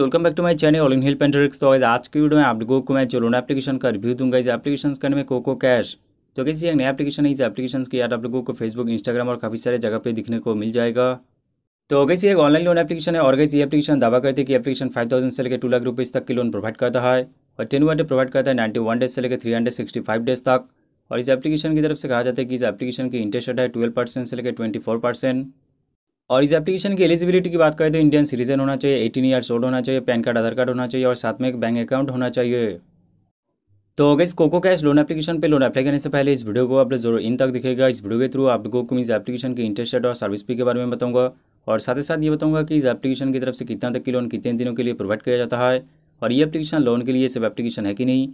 Welcome back to my channel इन हिल पेंटरिक्स तो आज की वीडियो में आप लोगों को मैं लोन एप्लीकेशन का रिव्यू दूँगा, इस एप्लीकेशन का नाम है कोको कैश तो कैसी एक नया एप्लीकेशन है, इस एप्लीकेशन की याद आप लोगों को फेसबुक इंस्टाग्राम और काफ़ी सारे जगह पे दिखने को मिल जाएगा। तो कैसी एक ऑनलाइन लोन एप्लीकेशन है और कैसी एप्लीकेशन दावा करते हैं कि एप्लीकेशन फाइव थाउज़ेंड से लेकर टू लाख रुपीज़ तक की लोन प्रोवाइड करता है और टेन वन डे प्रोवाइड करता है नाइन्टी वन डेज़ से लेकर three hundred sixty five days तक। और इस एप्लीकेशन की तरफ़ से कहा जाता है कि इस एप्लीकेशन की इंटरेस्ट रेट है ट्वेल्व परसेंट से लेकर ट्वेंटी फोर परसेंट और इस एप्लीकेशन की एलिजिबिलिटी की बात करें तो इंडियन सिटीजन होना चाहिए एटीन ईयर्स ओल्ड होना चाहिए पैन कार्ड आधार कार्ड होना चाहिए और साथ में एक बैंक अकाउंट होना चाहिए। तो अगर इस कोको कैश लोन एप्लीकेशन पे लोन अप्लाई करने से पहले इस वीडियो को आप लोग ज़रूर इन तक दिखेगा इस वीडियो के थ्रू आप लोगों को इस एप्लीकेशन की इंटरेस्ट रेट और सर्विस फ़ी के बारे में बताऊँगा। और साथ ही साथ ये बताऊँगा कि इस एप्लीकेशन की तरफ़ से कितना तक की लोन कितने दिनों के लिए प्रोवाइड किया जाता है और ये एप्लीकेशन लोन के लिए सब एप्लीकेशन है कि नहीं।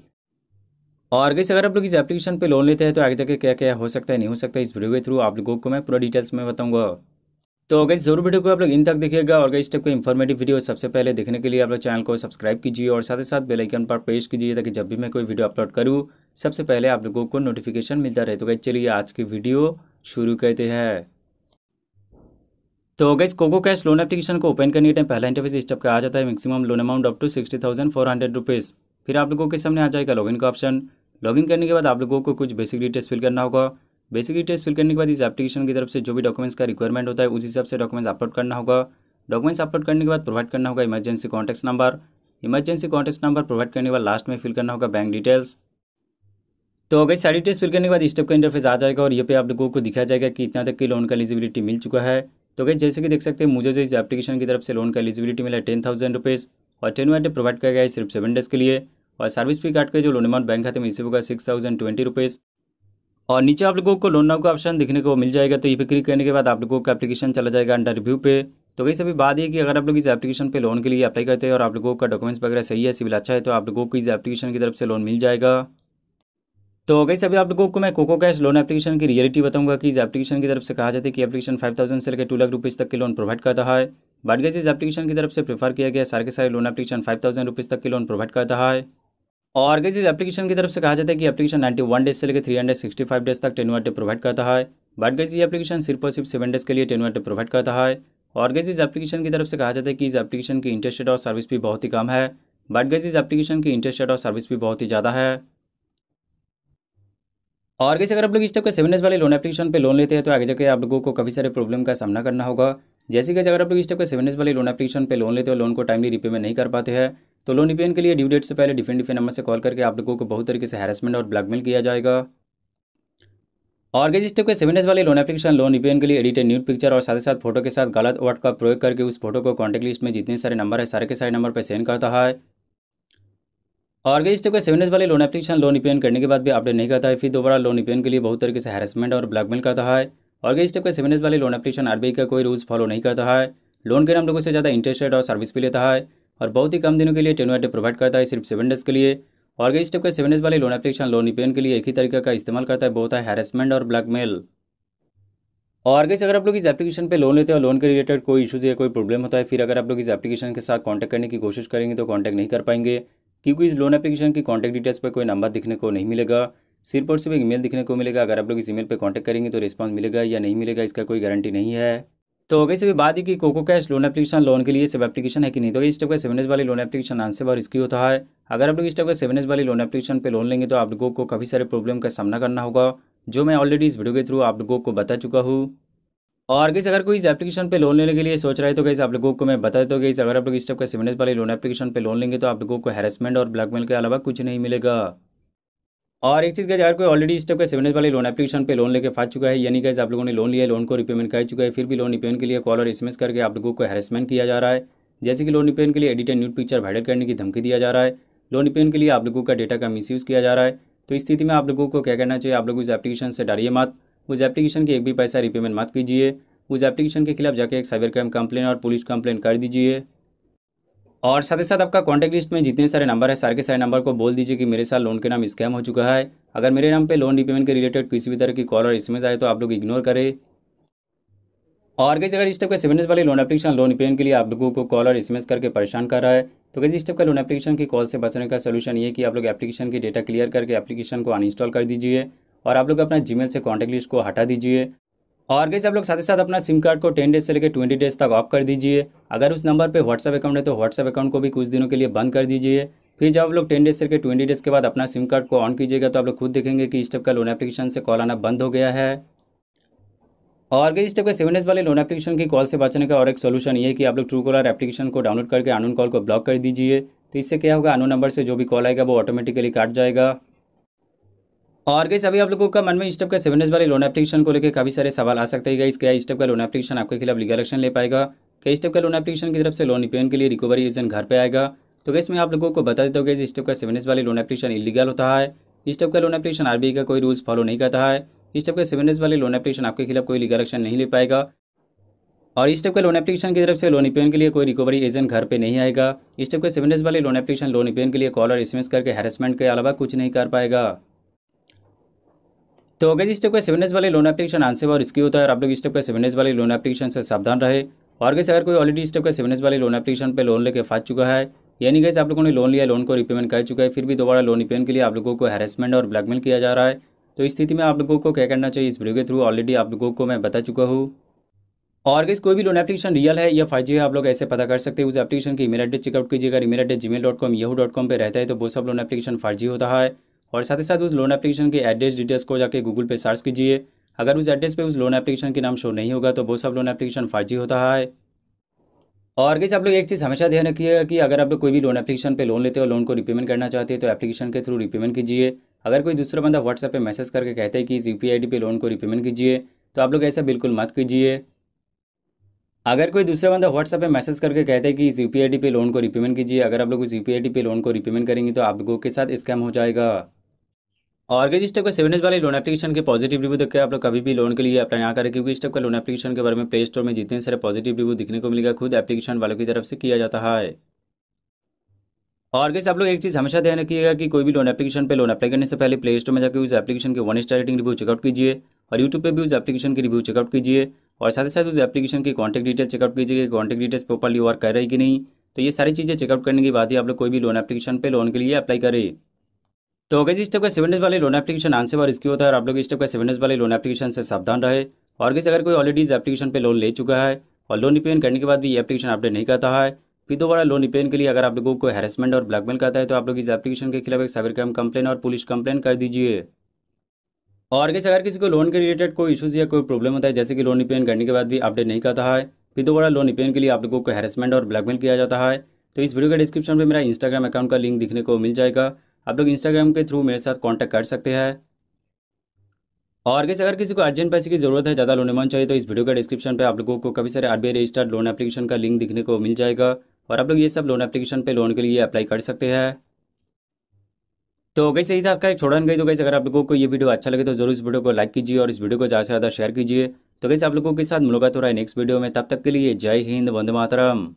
और कैसे अगर आप लोग इस एप्लीकेशन पर लोन लेते हैं तो आगे जाके क्या क्या हो सकता है, नहीं हो सकता इस वीडियो के थ्रू आप लोगों को मैं पूरा डिटेल्स में बताऊँगा। तो अगर ज़रूर वीडियो को आप लोग इन तक देखिएगा और इस टाइप को इन्फॉर्मेटिव वीडियो सबसे पहले देखने के लिए आप लोग चैनल को सब्सक्राइब कीजिए और साथ ही साथ बेल आइकन पर प्रेस कीजिए ताकि जब भी मैं कोई वीडियो अपलोड करूँ, सबसे पहले आप लोगों को नोटिफिकेशन मिलता रहे। तो गई चलिए आज की वीडियो शुरू करते हैं। तो guys Coco Cash loan application को ओपन करने के टाइम पहला इंटरफेस इस टाइप का आ जाता है। Maximum loan amount up to sixty thousand four hundred rupees फिर आप लोगों के सामने आ जाएगा लॉगिन का ऑप्शन लॉगिन करने के बाद आप लोगों को कुछ बेसिक डिटेल्स फिल करना होगा। बेसिक टेस्ट फिल करने के बाद इस एप्लीकेशन की तरफ़ से जो भी डॉक्यूमेंट्स का रिक्वायरमेंट होता है, उस हिसाब से डॉक्यूमेंट्स अपलोड करना होगा। डॉक्यूमेंट्स अपलोड करने के बाद प्रोवाइड करना होगा emergency contact number emergency contact number provide करने के बाद लास्ट में फिल करना होगा बैंक डिटेल्स तो अगर सारी टेस्ट फिल करने के बाद स्टेप का इंटरफेस आ जाएगा और ये पे आप लोगों को दिखाया जाएगा कि इतना तक की लोन का एलिजिबिलिटी मिल चुका है। तो अगर जैसे कि देख सकते हैं, मुझे जो इस एप्लीकेशन की तरफ़ से लोन का एलिजिबिलिटी मिला है टेन थाउज़ेंड रुपीज़ और टेन वाइट प्रोवाइड किया गया है सिर्फ़ सेवन डेज़ के लिए। और सर्विस फ़ी काट के जो लोन अमाउंट बैंक खाते में रिसीव होगा सिक्स थाउज़ेंड ट्वेंटी रुपीज़ और नीचे आप लोगों को लोन नाउ का ऑप्शन दिखने को मिल जाएगा तो ये पे क्लिक करने के बाद आप लोगों का एप्लीकेशन चला जाएगा अंडर रिव्यू पे। तो कई सभी बात ये कि अगर आप लोग इस एप्लीकेशन पे लोन के लिए अप्लाई करते हैं और आप लोगों का डॉक्यूमेंट्स वगैरह सही है सिविल अच्छा है तो आप लोगों को इस एप्लीकेशन की तरफ़ से लोन मिल जाएगा। तो कई सभी आप लोगों को मैं कोको कैश लोन एप्लीकेशन की रियलिटी बताऊँगा कि इस एप्लीकेशन की तरफ़ से कहा जाता है कि एप्लीकेशन फाइव थाउज़ेंड से लेकर टू लाख रुपीज़ तक के लोन प्रोवाइड करता है। बट गई इस एप्लीकेशन की तरफ़ से प्रेफर किया गया, सारे के सारे loan application five thousand rupees तक के लोन प्रोवाइड करता है। और गई इस एप्लीकेशन की तरफ़ से कहा जाता है कि एप्लीकेशन नाइन्टी वन डेज़ से लेकर three hundred sixty five days तक टेन वाटे प्रोवाइड करता है। बट गई ये एप्लीकेशन सिर्फ़ और सिर्फ़ सेवन डेज़ के लिए टेन वाटे प्रोवाइड करता है। और गई इस एप्लीकेशन की तरफ़ से कहा जाता है कि इस एप्लीकेशन की इंटरेस्ट रेट और सर्विस भी बहुत ही कम है। बट गई इस एप्लीकेशन की इंटरेस्ट रेट और सर्विस भी बहुत ही ज़्यादा है। और कैसे अगर आप लोग इस टाइप का सेवन डेज़ वाले लोन एप्लीकेशन पे लोन लेते हैं तो आगे जाकर आप लोगों को काफ़ी सारे प्रॉब्लम का सामना करना होगा। जैसे कि अगर आप लोग इस टाइप का सेवन डेज़ वाले लोन एप्लीकेशन पे लोन लेते हो लोन को टाइमली रिपेमेंट नहीं कर पाते हैं तो लोन रिपेमेंट के लिए ड्यू डेट से पहले डिफरेंट डिफरेंट नंबर से कॉल करके आप लोगों को बहुत तरीके से हैरेसमेंट और ब्लैकमेल किया जाएगा। गई इस के सेवन डेज़ वाले लोन एप्लीकेशन लोन रिपेमेंट के लिए एडिटेड न्यूड पिक्चर और साथ ही साथ फ़ोटो के साथ गलत वर्ड का प्रयोग करके उस फ़ोटो को कॉन्टैक्ट लिस्ट में जितने सारे नंबर है, सारे के सारे नंबर पर सेंड करता है। गई इस के सेवन डेज़ वाले लोन एप्लीकेशन लोन रिपेमेंट करने के बाद भी अपडेट नहीं करता है, फिर दोबारा लोन रिपेमेंट के लिए बहुत तरीके से हैरेसमेंट और ब्लैकमेल करता है। गई इस के सेवन डेज़ वाले लोन एप्लीकेशन आरबीआई का कोई रूल्स फॉलो नहीं करता है। लोन के नाम लोगों से ज़्यादा इंटरेस्ट रेट और सर्विस भी लेता है। और बहुत ही कम दिनों के लिए टेन वाटे प्रोवाइड करता है सिर्फ़ सेवन डेज़ के लिए। और गई स्टेप के सेवन डेज़ वाले लोन एप्लीकेशन लोन रिपेमेंट के लिए एक ही तरीके का इस्तेमाल करता है, बहुत है हैरेसमेंट और ब्लैकमेल और गई अगर आप लोग इस एप्लीकेशन पे लोन लेते हो लोन के रिलेटेड कोई इशूज़ या कोई प्रॉब्लम होता है, फिर अगर आप लोग इस एप्लीकेशन के साथ कॉन्टैक्ट करने की कोशिश करेंगे तो कॉन्टैक्ट नहीं कर पाएँगे। क्योंकि इस लोन एप्लीकेशन की कॉन्टैक्ट डिटेल्स पर कोई नंबर दिखने को नहीं मिलेगा। सिर्फ़ और सिर्फ़ एक ईमेल दिखने को मिलेगा। अगर आप लोग इस ईमेल पर कॉन्टैक्ट करेंगे तो रिस्पॉन्स मिलेगा या नहीं मिलेगा, इसका कोई गारंटी नहीं है। तो कैसे भी बात है कि Coco Cash loan application loan के लिए सब एप्लीकेशन है कि नहीं? तो इस टाइप का सेवन वाली लोन एप्लीकेशन आंसर बार इसकी होता है। अगर आप लोग इस टाइप का सेवन वाली लोन एप्लीकेशन पे लोन लेंगे तो आप लोगों को काफ़ी सारे प्रॉब्लम का सामना करना होगा, जो मैं ऑलरेडी इस वीडियो के थ्रू आप लोगों को बता चुका हूँ। और कैसे अगर कोई इस एप्लीकेशन पे लोन लेने के लिए सोच रहा है तो कैसे आप लोगों को मैं बता देता हूँ अगर आप लोग इस टाइप का सेवन वाली लोन एप्लीकेशन पे लोन लेंगे तो आप लोगों को हैरेसमेंट और ब्लैकमेल के अलावा कुछ नहीं मिलेगा। और एक चीज़ का अगर कोई ऑलरेडी स्टेप का सेवन वाले लोन एप्लीकेशन पे लोन लेके फंस चुका है, यानी कैसे आप लोगों ने लोन लिया लोन को रिपेमेंट कर चुका है, फिर भी लोन रिपेमेंट के लिए कॉल और एसएमएस करके आप लोगों को हैरेसमेंट किया जा रहा है। जैसे कि लोन रिपेमेंट के लिए edit and nude picture viral करने की धमकी दिया जा रहा है। लोन रिपेमेंट के लिए आप लोगों का डेटा का मिसयूज़ किया जा रहा है। तो इस स्थिति में आप लोगों को क्या करना चाहिए? आप लोग उस एप्लीकेशन से डरिए मत। उस एप्लीकेशन की एक भी पैसा रिपेमेंट मत कीजिए। उस एप्लीकेशन के खिलाफ जाकर एक साइबर क्राइम कंप्लेन और पुलिस कंप्लेन कर दीजिए। और साथ ही साथ आपका कॉन्टैक्ट लिस्ट में जितने सारे नंबर है सारे के सारे नंबर को बोल दीजिए कि मेरे साथ लोन के नाम स्कैम हो चुका है। अगर मेरे नाम पे लोन रिपेमेंट के रिलेटेड किसी भी तरह की कॉल और एसएमएस आए तो आप लोग इग्नोर करें। और कैसे अगर इस टाइप का सेवन वाले लोन एप्लीकेशन लोन रिपेमेंट के लिए आप लोगों को कॉल और एसएमएस करके परेशान कर रहा है तो कैसे इस टाइप का लोन एप्लीकेशन की कॉल से बचने का सोल्यूशन ये कि आप लोग एप्लीकेशन की डेटा क्लियर करके एप्लीकेशन को अनइंस्टॉल कर दीजिए और आप लोग अपना जीमेल से कॉन्टैक्ट लिस्ट को हटा दीजिए। और कैसे आप लोग साथ ही साथ अपना सिम कार्ड को टेन डेज़ से लेकर ट्वेंटी डेज़ तक ऑफ़ कर दीजिए। अगर उस नंबर पे व्हाट्सएप अकाउंट है तो व्हाट्सएप अकाउंट को भी कुछ दिनों के लिए बंद कर दीजिए। फिर जब आप लोग टेन डेज़ से लेकर ट्वेंटी डेज़ के बाद अपना सिम कार्ड को ऑन कीजिएगा तो आप लोग खुद देखेंगे कि इस टाइप का लोन एप्लीकेशन से कॉल आना बंद हो गया है। और गई इस टाइप के सेवन डेज़ वाले लोन एप्लीकेशन की कॉल से बचने का और एक सोल्यूशन ये कि आप लोग ट्रू कॉलर एप्लीकेशन को डाउनलोड करके अनोन कॉल को ब्लॉक कर दीजिए। तो इससे क्या होगा अनोन नंबर से जो भी कॉल आएगा, वो ऑटोमेटिकली काट जाएगा। और गई अभी आप लोगों का मन में स्टेप का सेवन वाले लोन एप्लीकेशन को लेकर काफ़ी सारे सवाल आ सकते हैं क्या स्टेप का लोन एप्लीकेशन आपके खिलाफ लीगल एक्शन ले पाएगा? कई स्टेप का लोन एप्लीकेशन की तरफ़ से लोन रिपेमेंट के लिए रिकवरी एजेंट घर पे आएगा? तो कैसे मैं आप लोगों को बता देता हूँ कि स्टेप का सेवन वाले लोन एप्लीकेशन इलीगल होता है। स्टेप का लोन एप्लीकेशन आरबीआई का कोई रूल्स फॉलो नहीं करता है। स्टेप का सेवन एस वाले लोन एप्लीकेशन आपके खिलाफ कोई लीगल एक्शन नहीं ले पाएगा। और इस टाइप का लोन एप्लीकेशन की तरफ़ से लोन रिपेमेंट के लिए कोई रिकवरी एजेंट घर पे नहीं आएगा। इस टाइप के सेवन डेज़ वाले लोन एप्लीकेशन लोन रिपेमेंट के लिए कॉल और एसएमएस करके हैरेसमेंट के अलावा कुछ नहीं कर पाएगा। तो अगर इस टाइप का सेवन डेज़ वाले लोन एप्लीकेशन आंसर और रिस्की होता है और आप लोग इस टाइप का सेवन डेज़ वाले लोन एप्लीकेशन से सावधान रहे। और कैसे अगर कोई ऑलरेडी इस टाइप का सेवन डेज़ वाले लोन एप्लीकेशन पर लोन लेकर फंस चुका है, यानी कैसे आप लोगों ने लोन लिया लोन को रिपेमेंट कर चुका है, फिर भी दोबारा लोन रिपेमेंट के लिए आप लोगों को हैरेसमेंट और ब्लैकमेल किया जा रहा है। तो इस स्थिति में आप लोगों को क्या करना चाहिए इस वीडियो के थ्रू ऑलरेडी आप लोगों को मैं बता चुका हूँ। और किस कोई भी लोन एप्लीकेशन रियल है या फाइव है आप लोग ऐसे पता कर सकते हैं। उस एप्लीकेशन की ईमेल एड्रेस चेकआउट कीजिएगा email address Gmail dot com Yahoo dot com पर रहता है तो वो सब लोन एप्लीकेशन फर्जी होता है। और साथ ही साथ उस लोन एप्लीकेशन के एड्रेस डिटेल्स को जाकर गूगल पे सर्च कीजिए। अगर उस एड्रेस पे उस लोन एप्लीकेशन के नाम शो नहीं होगा तो वो सब लोन एप्लीकेशन फर्जी होता है। और किस आप लोग एक चीज़ हमेशा ध्यान रखिएगा कि अगर आप लोग कोई भी लोन एप्लीकेशन पे लोन लेते हो लोन को रिपेमेंट करना चाहते हैं तो एप्लीकेशन के थ्रू रिपेमेंट कीजिए। अगर कोई दूसरा बंदा व्हाट्सएप पे मैसेज करके कहते हैं कि इस यू पी पे लोन को रिपेमेंट कीजिए तो आप लोग ऐसा बिल्कुल मत कीजिए। अगर कोई दूसरा बंदा व्हाट्सएप पे मैसेज करके कहते हैं कि इस यू पे लोन को रिपेमेंट कीजिए, अगर आप लोग इस यू पे लोन को रिपेमेंट करेंगे तो आप लोगों के साथ स्कैम हो जाएगा। और इस टाइप का सेवन वाले लोन एप्लीकेशन के पॉजिटिव रिव्यू देख के आप लोग कभी भी लोन के लिए अप्लाई ना करें, क्योंकि इस टाइप का लोन एप्लीकेशन के बारे में प्ले स्टोर में जितने सारे पॉजिटिव रिव्यू दिखने को मिलेगा, खुद एप्लीकेशन वालों की तरफ़ से किया जाता है। और कैसे आप लोग एक चीज़ हमेशा ध्यान रखिएगा कि कोई भी लोन एप्लीकेशन पे लोन अप्लाई करने से पहले प्ले स्टोर में जाकर उस एप्लीकेशन के one star rating review check out कीजिए और यूट्यूब पे भी उस एप्लीकेशन की रिव्यू चेकआउट कीजिए और साथ ही साथ उस एप्लीकेशन की कॉन्टैक्ट डिटेल चेकआउट कीजिए कि कॉन्टैक्ट डिटेल्स प्रॉपरली वर्क कर रही कि नहीं। तो ये सारी चीज़ें चेकआउट करने के बाद ही आप लोग कोई भी लोन एप्लीकेशन पर लोन के लिए अप्लाई करें। तो अगर इस टाइप का सेवन डेज़ वाले लोन एप्लीकेशन आंसर और इसकी होता है और आप लोग इस टाइप का सेवन डेज़ वाले लोन एप्लीकेशन से सावधान रहे। और किसी अगर कोई ऑलरेडी इस एप्लीकेशन पे लोन ले चुका है और लोन रिपेमेंट करने के बाद भी ये एप्लीकेशन अपडेट नहीं करता है, फिर दोबारा लोन रिपेमेंट के लिए अगर आप लोगों को हैरेसमेंट और ब्लैकमेल करता है तो आप लोग इस एप्लीकेशन के खिलाफ एक साइबर क्राइम कंप्लेन और पुलिस कंप्लेन कर दीजिए। और कैसे अगर किसी को लोन के रिलेटेड कोई इशूज़ या कोई प्रॉब्लम होता है, जैसे कि लोन रिपेमेंट करने के बाद भी अपडेट नहीं करता है, फिर दोबारा लोन रिपेमेंट के लिए आप लोगों को हैरेसमेंट और ब्लैकमेल किया जाता है। तो इस वीडियो के डिस्क्रिप्शन में मेरा इंस्टाग्राम अकाउंट का लिंक दिखने को मिल जाएगा। आप लोग इंस्टाग्राम के थ्रू मेरे साथ कॉन्टैक्ट कर सकते हैं। और कैसे अगर किसी को अर्जेंट पैसे की ज़रूरत है, ज़्यादा लोन अमाउंट चाहिए तो इस वीडियो का डिस्क्रिप्शन पे आप लोगों को काफ़ी सारे आरबीआई रजिस्टर्ड लोन एप्लीकेशन का लिंक दिखने को मिल जाएगा। और आप लोग ये सब लोन एप्लीकेशन पे लोन के लिए अप्लाई कर सकते हैं। तो कैसे सही था एक छोड़न गई तो कैसे अगर आप लोगों को ये वीडियो अच्छा लगे तो ज़रूर इस वीडियो को लाइक कीजिए और इस वीडियो को ज़्यादा से ज़्यादा शेयर कीजिए। तो कैसे आप लोगों के साथ मुलाकात हो रहा है नेक्स्ट वीडियो में। तब तक के लिए जय हिंद, वंदे मातरम।